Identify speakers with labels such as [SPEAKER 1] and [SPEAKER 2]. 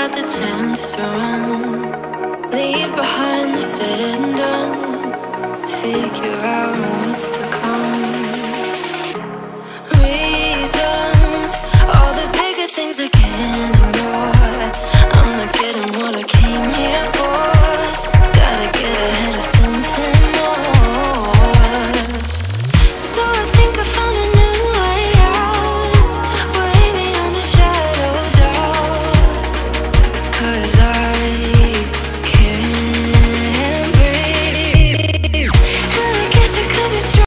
[SPEAKER 1] had the chance to run. Leave behind the said and done. Figure out what's to come. Reasons, all the bigger things I can't